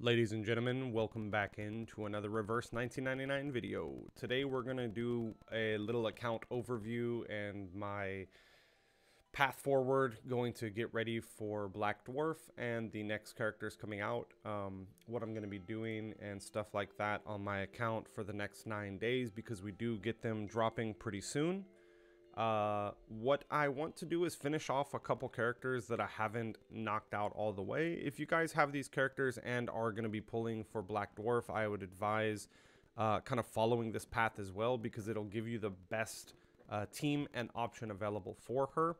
Ladies and gentlemen, welcome back into another Reverse 1999 video. Today we're going to do a little account overview and my path forward, going to get ready for Black Dwarf and the next characters coming out, um, what I'm going to be doing and stuff like that on my account for the next nine days because we do get them dropping pretty soon. Uh, what I want to do is finish off a couple characters that I haven't knocked out all the way. If you guys have these characters and are going to be pulling for Black Dwarf, I would advise uh, kind of following this path as well because it'll give you the best uh, team and option available for her.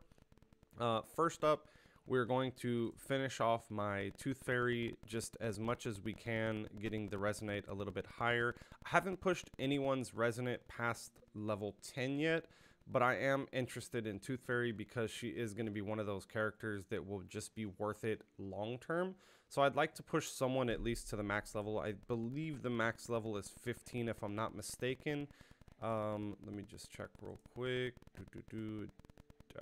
Uh, first up, we're going to finish off my Tooth Fairy just as much as we can, getting the Resonate a little bit higher. I haven't pushed anyone's Resonate past level 10 yet, but I am interested in Tooth Fairy because she is going to be one of those characters that will just be worth it long term. So I'd like to push someone at least to the max level. I believe the max level is 15 if I'm not mistaken. Um, let me just check real quick.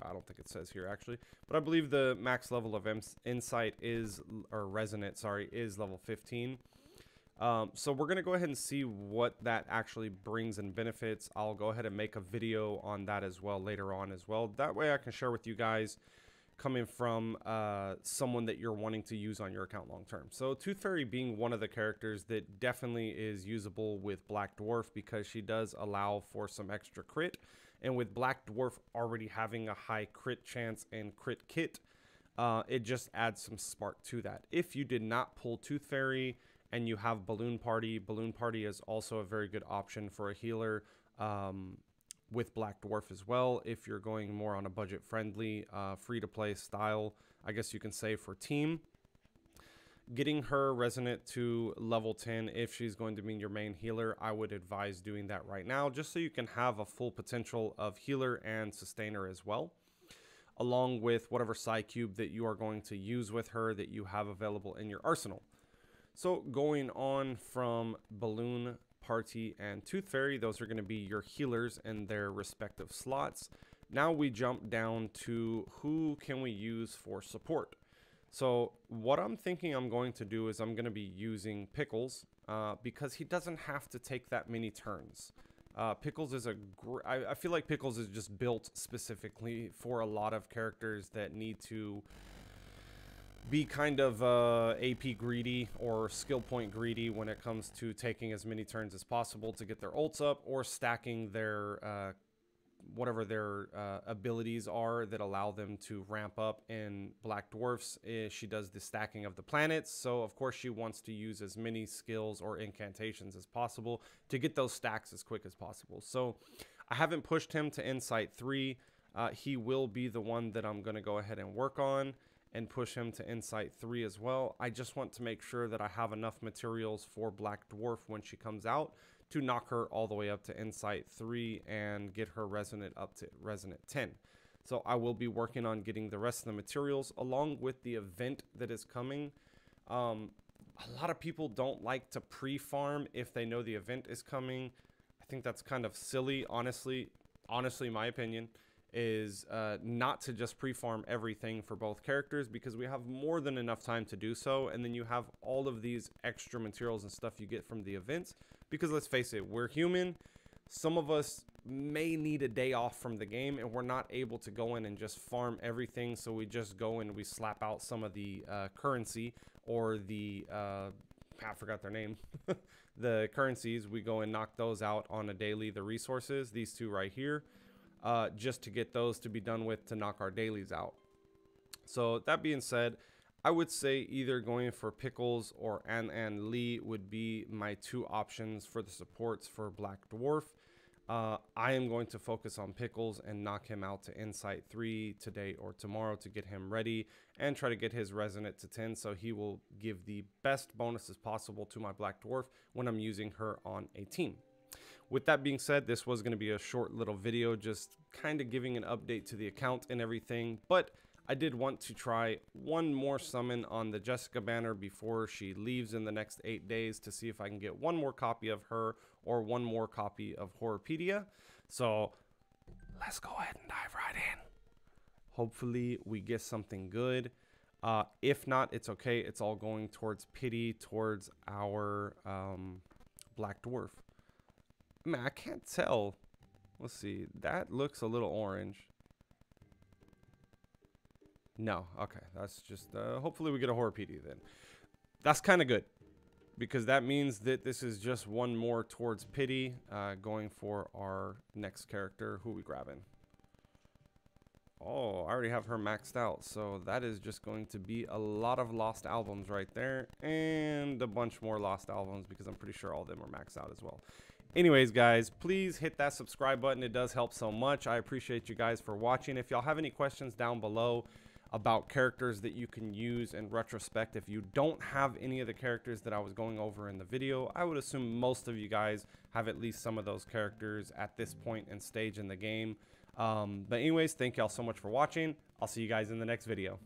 I don't think it says here actually, but I believe the max level of Insight is, or resonant, sorry, is level 15. Um, so we're going to go ahead and see what that actually brings and benefits. I'll go ahead and make a video on that as well later on as well. That way I can share with you guys coming from uh, someone that you're wanting to use on your account long term. So Tooth Fairy being one of the characters that definitely is usable with Black Dwarf because she does allow for some extra crit. And with Black Dwarf already having a high crit chance and crit kit, uh, it just adds some spark to that. If you did not pull Tooth Fairy, and you have Balloon Party. Balloon Party is also a very good option for a healer um, with Black Dwarf as well. If you're going more on a budget friendly, uh, free to play style, I guess you can say for team. Getting her Resonant to level 10 if she's going to be your main healer, I would advise doing that right now just so you can have a full potential of healer and sustainer as well along with whatever Psychube that you are going to use with her that you have available in your arsenal. So going on from Balloon Party and Tooth Fairy, those are going to be your healers in their respective slots. Now we jump down to who can we use for support. So what I'm thinking I'm going to do is I'm going to be using Pickles uh, because he doesn't have to take that many turns. Uh, Pickles is a I, I feel like Pickles is just built specifically for a lot of characters that need to be kind of uh, AP greedy or skill point greedy when it comes to taking as many turns as possible to get their ults up or stacking their uh, whatever their uh, abilities are that allow them to ramp up in Black Dwarfs. She does the stacking of the planets, so of course she wants to use as many skills or incantations as possible to get those stacks as quick as possible. So I haven't pushed him to Insight 3. Uh, he will be the one that I'm going to go ahead and work on and push him to Insight 3 as well. I just want to make sure that I have enough materials for Black Dwarf when she comes out to knock her all the way up to Insight 3 and get her Resonant up to Resonant 10. So I will be working on getting the rest of the materials along with the event that is coming. Um, a lot of people don't like to pre-farm if they know the event is coming. I think that's kind of silly, honestly. Honestly, my opinion is uh, not to just pre-farm everything for both characters because we have more than enough time to do so and then you have all of these extra materials and stuff you get from the events because let's face it we're human. Some of us may need a day off from the game and we're not able to go in and just farm everything so we just go and we slap out some of the uh, currency or the uh, I forgot their name the currencies. We go and knock those out on a daily the resources these two right here uh, just to get those to be done with to knock our dailies out. So that being said, I would say either going for Pickles or An-an Lee would be my two options for the supports for Black Dwarf. Uh, I am going to focus on Pickles and knock him out to Insight 3 today or tomorrow to get him ready and try to get his Resonant to 10 so he will give the best bonuses possible to my Black Dwarf when I'm using her on a team. With that being said, this was going to be a short little video, just kind of giving an update to the account and everything, but I did want to try one more summon on the Jessica banner before she leaves in the next eight days to see if I can get one more copy of her or one more copy of Horropedia. So let's go ahead and dive right in. Hopefully we get something good. Uh, if not, it's okay. It's all going towards pity towards our um, Black Dwarf. Man, I can't tell. Let's see. That looks a little orange. No. Okay. That's just... Uh, hopefully we get a Horropedia then. That's kind of good. Because that means that this is just one more towards pity. Uh, going for our next character. Who we grabbing? Oh, I already have her maxed out. So that is just going to be a lot of lost albums right there. And a bunch more lost albums because I'm pretty sure all of them are maxed out as well. Anyways, guys, please hit that subscribe button. It does help so much. I appreciate you guys for watching. If y'all have any questions down below about characters that you can use in retrospect, if you don't have any of the characters that I was going over in the video, I would assume most of you guys have at least some of those characters at this point and stage in the game. Um, but anyways, thank y'all so much for watching. I'll see you guys in the next video.